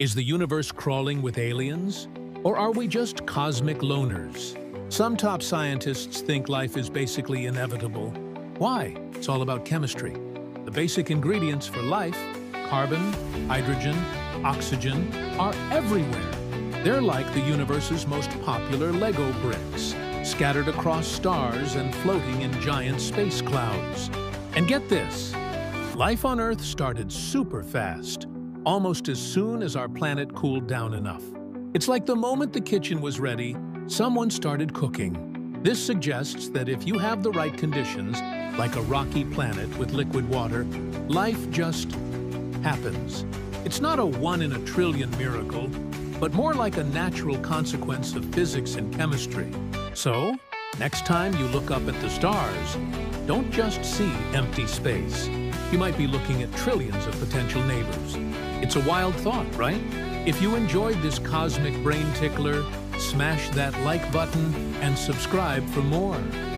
Is the universe crawling with aliens? Or are we just cosmic loners? Some top scientists think life is basically inevitable. Why? It's all about chemistry. The basic ingredients for life, carbon, hydrogen, oxygen, are everywhere. They're like the universe's most popular Lego bricks, scattered across stars and floating in giant space clouds. And get this, life on Earth started super fast, almost as soon as our planet cooled down enough. It's like the moment the kitchen was ready, someone started cooking. This suggests that if you have the right conditions, like a rocky planet with liquid water, life just happens. It's not a one-in-a-trillion miracle, but more like a natural consequence of physics and chemistry. So, next time you look up at the stars, don't just see empty space. You might be looking at trillions of potential neighbors. It's a wild thought, right? If you enjoyed this cosmic brain tickler, smash that like button and subscribe for more.